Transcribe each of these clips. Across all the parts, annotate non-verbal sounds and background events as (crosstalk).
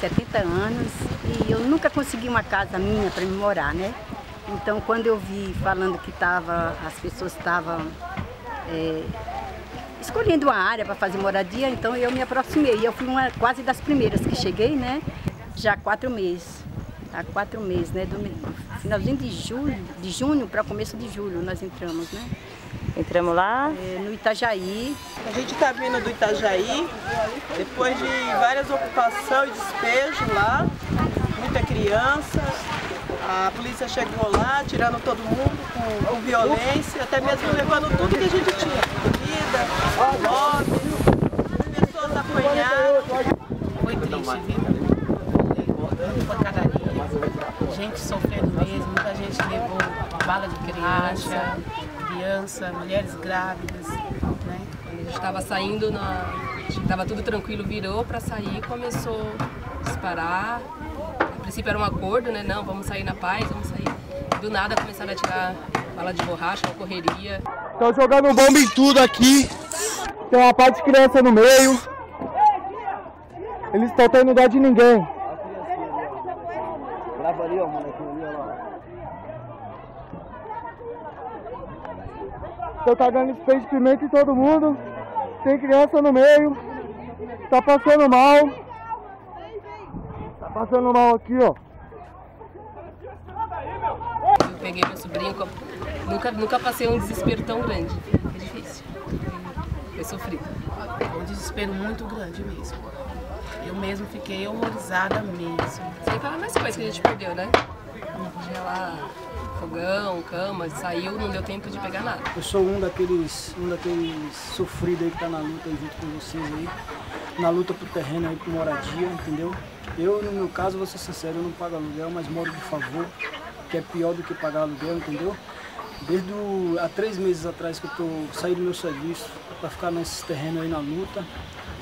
70 anos e eu nunca consegui uma casa minha para me morar, né? Então, quando eu vi falando que tava, as pessoas estavam é, escolhendo uma área para fazer moradia, então eu me aproximei. Eu fui uma quase das primeiras que cheguei, né? Já há quatro meses. Há quatro meses, né? Do finalzinho de julho, de junho para começo de julho nós entramos, né? Entramos lá? É, no Itajaí. A gente está vindo do Itajaí, depois de várias ocupações e despejo lá, muita criança, a polícia chegou lá, tirando todo mundo com, com violência, até mesmo levando tudo que a gente tinha. Comida, móveis, pessoas apanharam. Foi triste, viu? Gente sofrendo mesmo, muita gente levou bala de criança, criança, mulheres grávidas, né? Quando a gente estava saindo, estava tudo tranquilo, virou para sair, começou a disparar, princípio era um acordo, né? Não, vamos sair na paz, vamos sair. Do nada começaram a tirar bala de borracha, uma correria. Estão jogando bomba em tudo aqui. Tem uma parte de criança no meio. Eles estão tendo dó de ninguém. Estão cagando spray de pimenta em todo mundo. Tem criança no meio. Tá passando mal. Passando mal aqui, ó. Eu peguei meu sobrinho, nunca, nunca passei um desespero tão grande. É difícil. Foi sofrido. Um desespero muito grande mesmo. Eu mesmo fiquei horrorizada mesmo. Sem falar mais coisas que a gente perdeu, né? Tinha lá fogão, cama, saiu, não deu tempo de pegar nada. Eu sou um daqueles, um daqueles sofridos aí que tá na luta junto com vocês aí. Na luta pro terreno aí, por moradia, entendeu? Eu, no meu caso, vou ser sincero, eu não pago aluguel, mas moro de favor, que é pior do que pagar aluguel, entendeu? Desde o, há três meses atrás que eu tô saí do meu serviço para ficar nesse terreno aí na luta,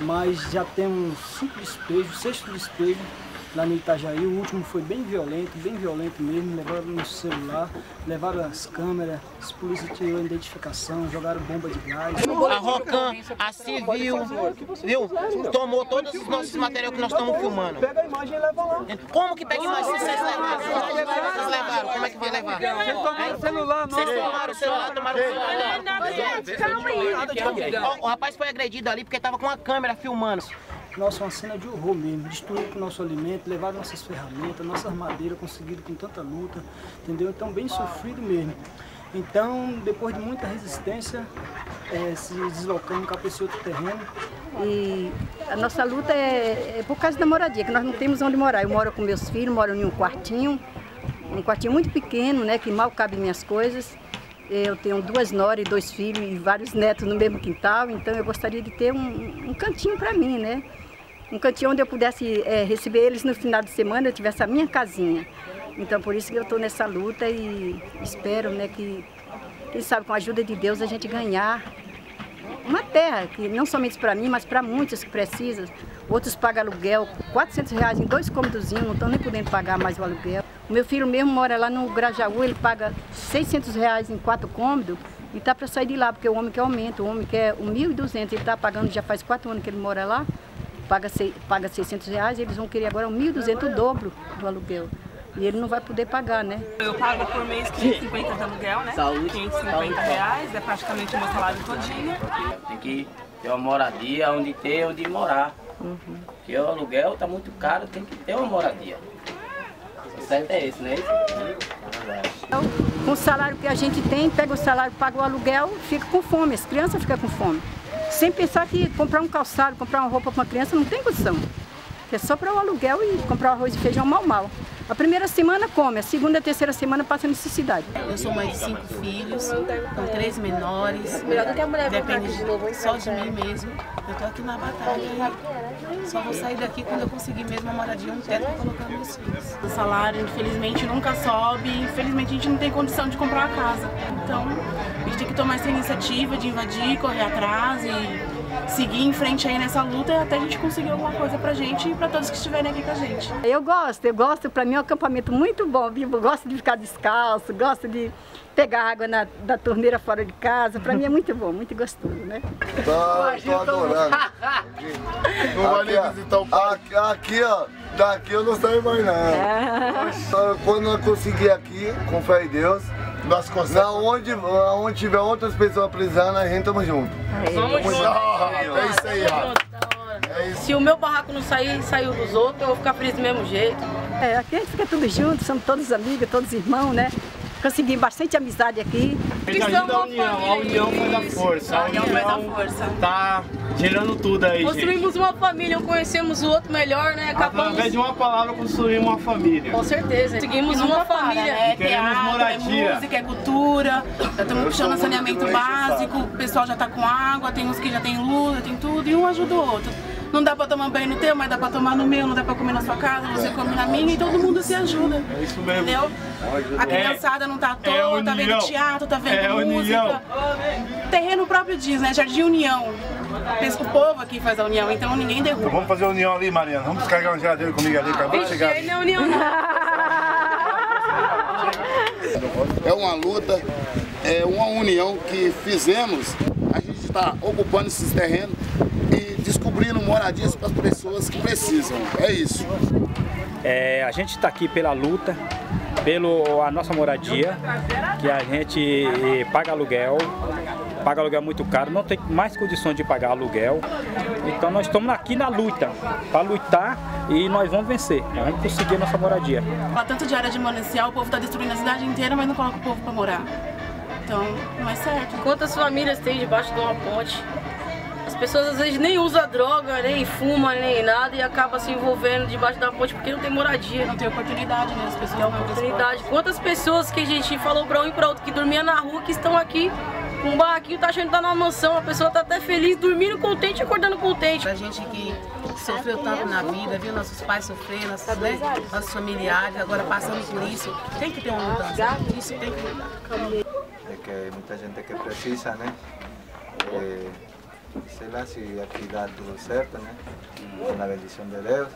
mas já temos cinco despejos, sexto despejo, lá no Itajaí. O último foi bem violento, bem violento mesmo. Levaram no celular, levaram as câmeras, as polícias tiraram a identificação, jogaram bomba de gás. A Rocan, a Civil, viu? Tomou todos os nossos materiais que nós estamos filmando. Pega a imagem e leva lá. Como que pega imagem se vocês levaram? Vocês levaram, como é que vai levar? Vocês tomaram o celular, não. Vocês tomaram o celular, tomaram o celular. O rapaz foi agredido ali porque tava com a câmera filmando. Nossa, uma cena de horror mesmo. Destruíram o nosso alimento, levaram nossas ferramentas, nossas madeiras, conseguiram com tanta luta, entendeu? Então, bem sofrido mesmo. Então, depois de muita resistência, é, se deslocamos para esse outro terreno. E a nossa luta é, é, por causa da moradia, que nós não temos onde morar. Eu moro com meus filhos, moro em um quartinho, um quartinho muito pequeno, né, que mal cabe minhas coisas. Eu tenho duas noras e dois filhos e vários netos no mesmo quintal, então eu gostaria de ter um, um cantinho para mim, né? Um cantinho onde eu pudesse é, receber eles no final de semana, eu tivesse a minha casinha. Então por isso que eu estou nessa luta e espero né, que, quem sabe, com a ajuda de Deus, a gente ganhar uma terra, que não somente para mim, mas para muitos que precisam. Outros pagam aluguel, 400 reais em dois cômodozinhos, não estão nem podendo pagar mais o aluguel. O meu filho mesmo mora lá no Grajaú, ele paga 600 reais em quatro cômodos e está para sair de lá, porque o homem quer aumento, o homem quer 1.200, ele está pagando já faz quatro anos que ele mora lá paga, paga 600 reais, eles vão querer agora 1.200, o dobro do aluguel. E ele não vai poder pagar, né? Eu pago por mês 550 de aluguel, né? Saúde. 550 reais, é praticamente o meu salário todinho. Tem que ter uma moradia onde ter onde morar. Uhum. Porque o aluguel está muito caro, tem que ter uma moradia. O certo é esse, né? Então, com o salário que a gente tem, pega o salário, paga o aluguel, fica com fome, as crianças ficam com fome. Sem pensar que comprar um calçado, comprar uma roupa para uma criança não tem condição. É só para o aluguel e comprar arroz e feijão mal mal. A primeira semana come, a segunda e a terceira semana passa necessidade. Eu sou mãe de cinco filhos, com três menores. Melhor do que a mulher Depende de, só de mim mesmo. Eu estou aqui na batalha só vou sair daqui quando eu conseguir mesmo uma moradia, um teto para colocar meus filhos. O salário, infelizmente, nunca sobe. Infelizmente, a gente não tem condição de comprar uma casa. Então, a gente tem que tomar essa iniciativa de invadir, correr atrás e seguir em frente aí nessa luta até a gente conseguir alguma coisa pra gente e pra todos que estiverem aqui com a gente. Eu gosto, eu gosto, pra mim é um acampamento muito bom, viu? Eu gosto de ficar descalço, gosto de pegar água na, da torneira fora de casa, pra mim é muito bom, muito gostoso, né? Tá, tô adorando. (laughs) Não vai nem visitar o pai. Aqui, aqui, ó, daqui eu não saio mais não. (laughs) Quando eu conseguir aqui, com fé em Deus, nós conseguimos. Onde, onde tiver outras pessoas precisando, a gente tamo junto. Vamos junto. É isso aí, ó. Se o meu barraco não sair, saiu dos outros, eu vou ficar feliz do mesmo jeito. É, aqui a gente fica tudo junto, somos todos amigos, todos irmãos, né? Consegui bastante amizade aqui. Precisa da união, a união faz a força. A união faz a força. Tá gerando tudo aí, Construímos gente. uma família, um conhecemos o outro melhor, né? Acabamos... Através de uma palavra construímos uma família. Com certeza. Seguimos uma família. né? É Queremos teatro, moradia. É música, é cultura, já estamos puxando saneamento básico, o pessoal já tá com água, tem uns que já tem luz, tem tudo, e um ajuda o outro. Não dá pra tomar banho no teu, mas dá pra tomar no meu, não dá pra comer na sua casa, você come na minha e todo mundo se ajuda. É isso mesmo. Entendeu? A criançada não tá à toa, é tá vendo união. teatro, tá vendo É música. união. Terreno próprio diz, né? Jardim União. O povo aqui faz a união, então ninguém derruba. Vamos fazer união ali, Mariana. Vamos descarregar uma geladeira comigo ali. Acabou de chegar. Não é união não. É uma luta, é uma união que fizemos. A gente está ocupando esses terrenos e descobrindo moradias para as pessoas que precisam. É isso. É, a gente está aqui pela luta, pela nossa moradia, que a gente eh, paga aluguel, paga aluguel muito caro, não tem mais condições de pagar aluguel. Então nós estamos aqui na luta, para lutar e nós vamos vencer, nós vamos conseguir a nossa moradia. Fala tanto de área de manancial, o povo tá destruindo a cidade inteira, mas não coloca o povo para morar. Então, não é certo. Quantas famílias tem debaixo de uma ponte? As pessoas às vezes nem usam droga, nem fumam, nem nada e acabam se envolvendo debaixo da ponte porque não tem moradia. Não tem oportunidade, né? As pessoas não têm oportunidade. Quantas pessoas que a gente falou pra um e pra outro que dormia na rua que estão aqui um barraquinho, tá achando que tá numa mansão, a pessoa tá até feliz, dormindo contente e acordando contente. A gente que sofreu tanto na vida, viu nossos pais sofrer, nossos, né, nossos familiares, agora passando por isso, tem que ter uma mudança. Isso tem que mudar. de que mucha gente que precisa, né? Eh, sei lá se aqui dá tudo certo, né? Com a bendição de Deus.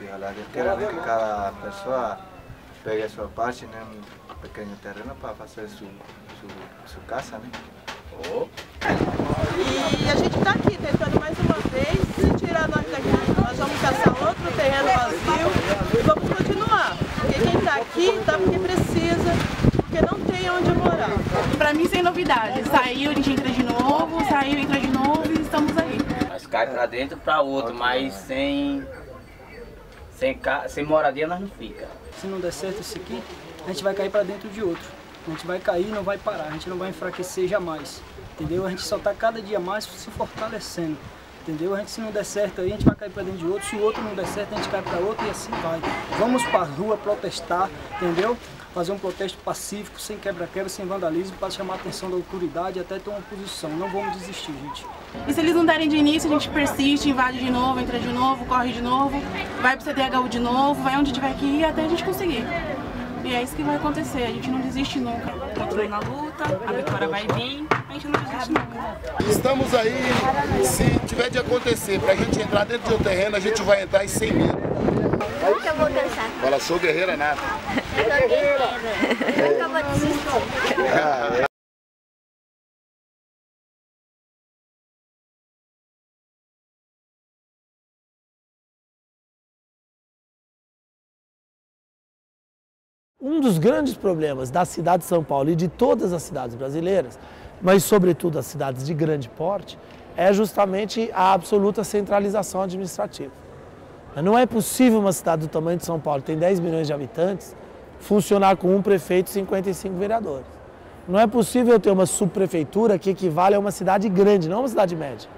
E ojalá Deus queira né, que cada pessoa pegue a sua parte, né? Um pequeno terreno para fazer sua su, su casa, né? E a gente está aqui tentando mais uma vez se tirar nós daqui. Nós vamos caçar outro terreno vazio e vamos continuar. Porque quem está aqui está porque precisa, porque não tem onde morar. Pra mim, sem novidade. Saiu, a gente entra de novo, saiu, entra de novo e estamos aí. Nós cai pra dentro pra outro, mas sem, sem, ca- sem moradia nós não fica. Se não der certo isso aqui, a gente vai cair para dentro de outro. A gente vai cair e não vai parar, a gente não vai enfraquecer jamais. Entendeu? A gente só está cada dia mais se fortalecendo. Entendeu? A gente se não der certo aí, a gente vai cair para dentro de outro. Se o outro não der certo, a gente cai para outro e assim vai. Vamos para rua protestar, entendeu? Fazer um protesto pacífico, sem quebra-quebra, sem vandalismo, para chamar a atenção da autoridade e até ter uma posição. Não vamos desistir, gente. E se eles não derem de início, a gente persiste, invade de novo, entra de novo, corre de novo, vai pro CDHU de novo, vai onde tiver que ir até a gente conseguir. E é isso que vai acontecer, a gente não desiste nunca. Continue na luta, a vitória vai vir, a gente não desiste nunca. Estamos aí, se tiver de acontecer, para a gente entrar dentro de um terreno, a gente vai entrar e sem medo. Como que eu vou dançar? Fala, sou guerreira nata. Eu sou guerreira. Nunca vou desistir. Um dos grandes problemas da cidade de São Paulo e de todas as cidades brasileiras, mas sobretudo as cidades de grande porte, é justamente a absoluta centralização administrativa. Não é possível uma cidade do tamanho de São Paulo, tem 10 milhões de habitantes, funcionar com um prefeito e 55 vereadores. Não é possível ter uma subprefeitura que equivale a uma cidade grande, não uma cidade média.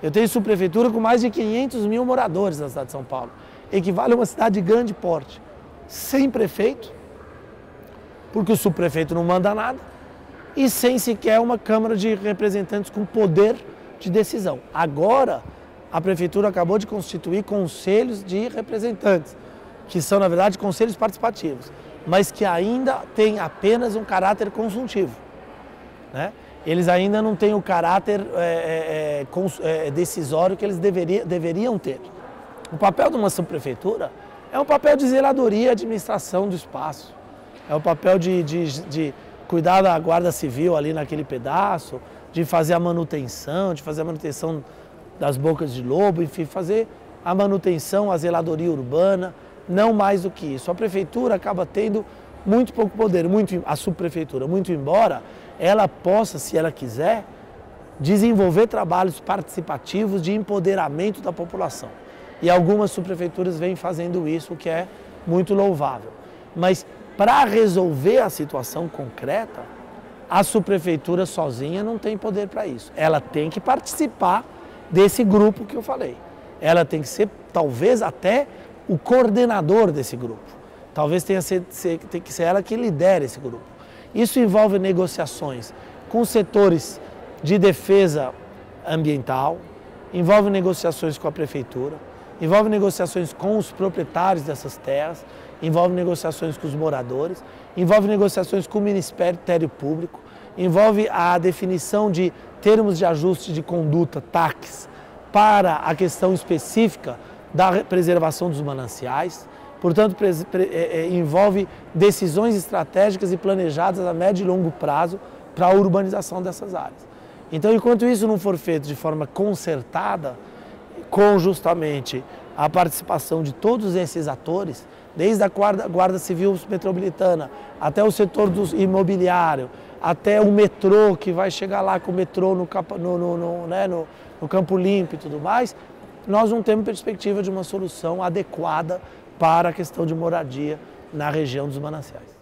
Eu tenho subprefeitura com mais de 500 mil moradores na cidade de São Paulo. Equivale a uma cidade de grande porte, sem prefeito, porque o subprefeito não manda nada, e sem sequer uma Câmara de Representantes com poder de decisão. Agora, a Prefeitura acabou de constituir conselhos de representantes, que são, na verdade, conselhos participativos, mas que ainda têm apenas um caráter consultivo. Né? eles ainda não têm o caráter é, é, é, decisório que eles deveria, deveriam ter. O papel de uma subprefeitura é um papel de zeladoria e administração do espaço. É o papel de, de, de cuidar da guarda civil ali naquele pedaço, de fazer a manutenção, de fazer a manutenção das bocas de lobo, enfim, fazer a manutenção, a zeladoria urbana, não mais do que isso. A prefeitura acaba tendo muito pouco poder, muito, a subprefeitura, muito embora ela possa, se ela quiser, desenvolver trabalhos participativos de empoderamento da população. E algumas subprefeituras vêm fazendo isso, o que é muito louvável. Mas para resolver a situação concreta, a subprefeitura sozinha não tem poder para isso. Ela tem que participar desse grupo que eu falei. Ela tem que ser, talvez, até o coordenador desse grupo. Talvez tenha ser, ser, tem que ser ela que lidere esse grupo. Isso envolve negociações com setores de defesa ambiental, envolve negociações com a prefeitura, envolve negociações com os proprietários dessas terras, envolve negociações com os moradores, envolve negociações com o Ministério Público, envolve a definição de termos de ajuste de conduta, TACs, para a questão específica da preservação dos mananciais, Portanto, é, é, envolve decisões estratégicas e planejadas a médio e longo prazo para a urbanização dessas áreas. Então, enquanto isso não for feito de forma concertada, com justamente a participação de todos esses atores, desde a Guarda, Guarda Civil Metropolitana até o setor do imobiliário, até o metrô, que vai chegar lá com o metrô no, no, no, né, no, no Campo Limpo e tudo mais, nós não temos perspectiva de uma solução adequada para a questão de moradia na região dos mananciais.